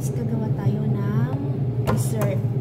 guys, gagawa tayo ng dessert.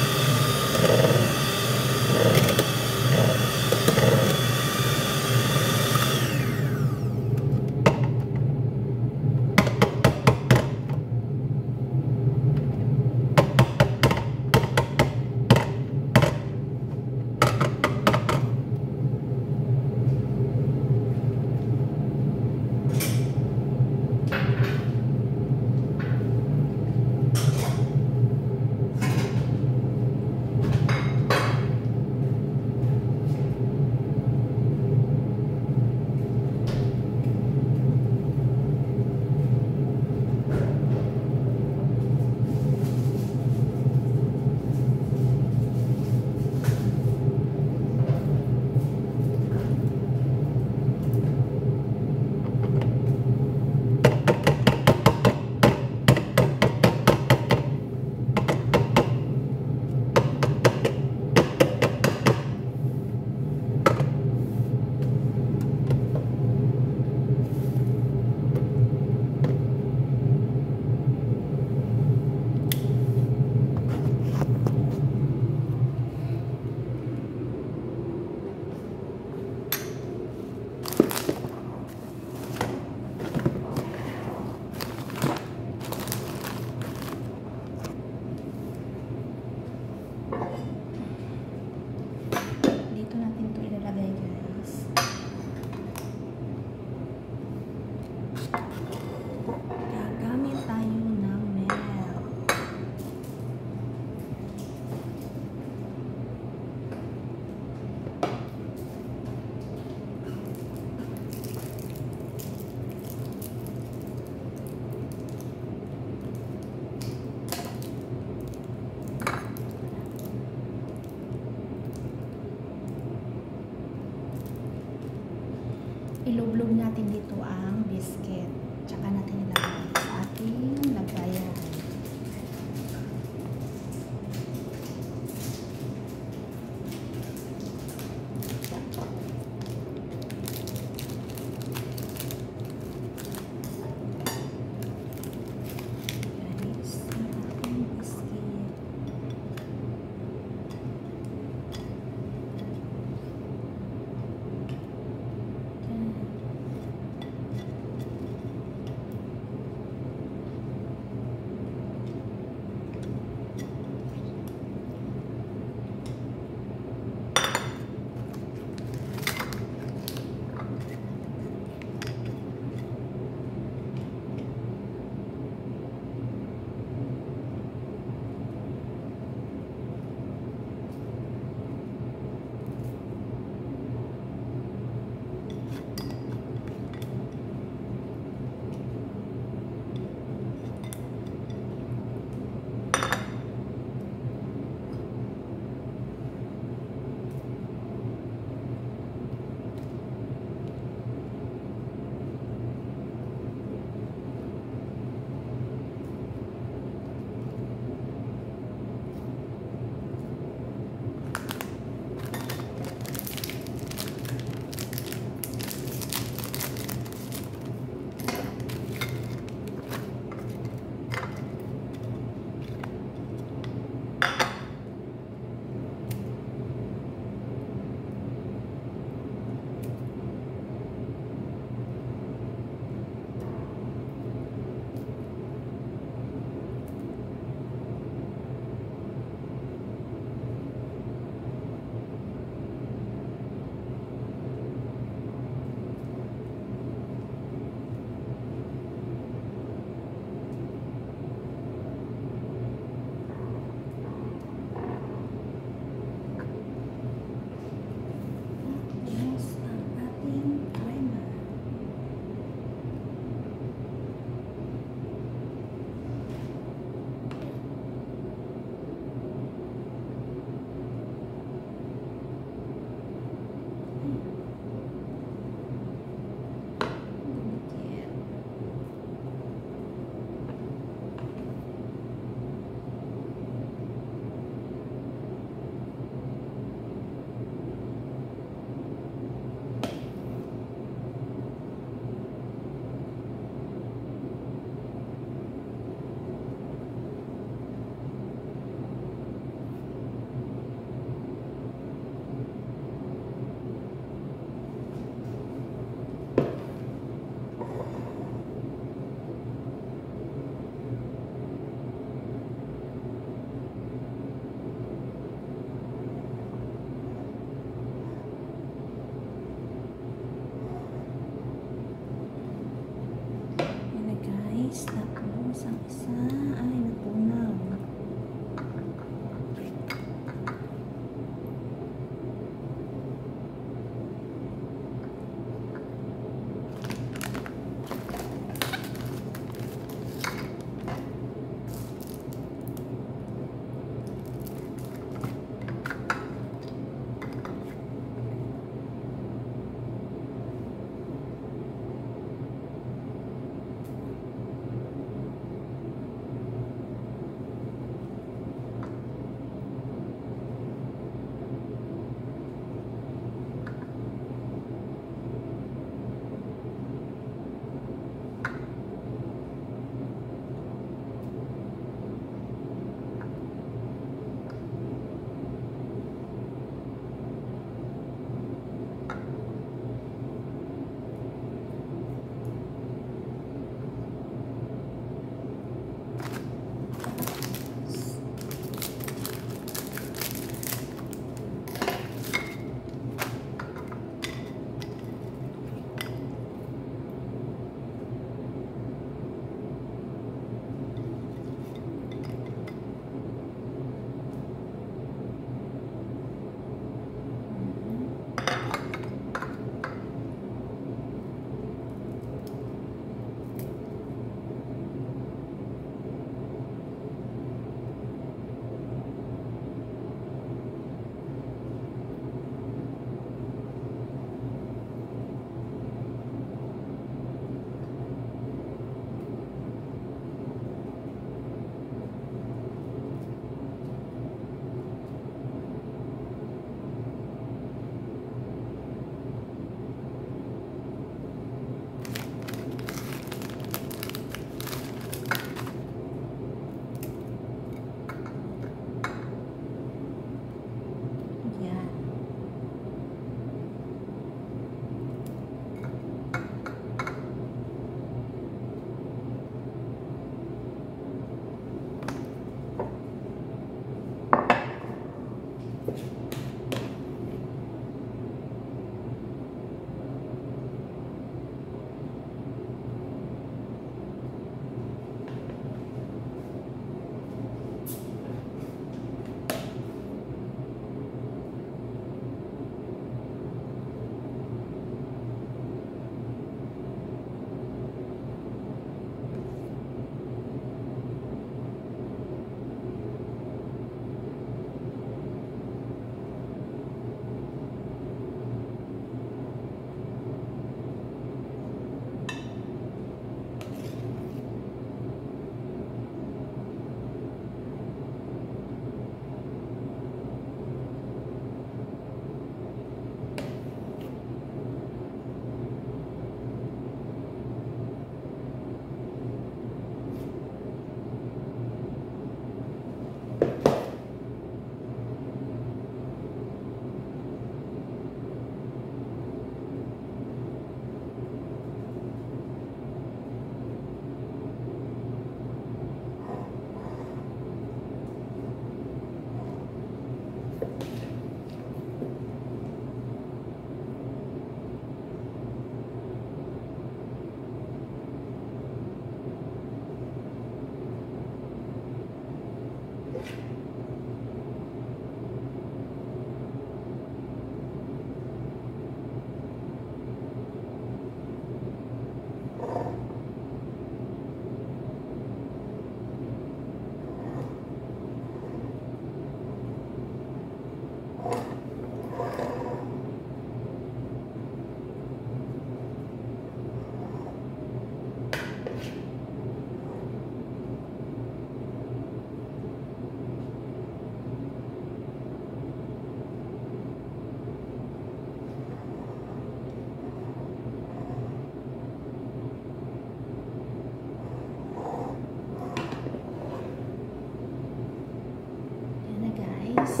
guys.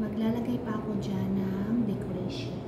Maglalagay pa ako dyan ng decoration.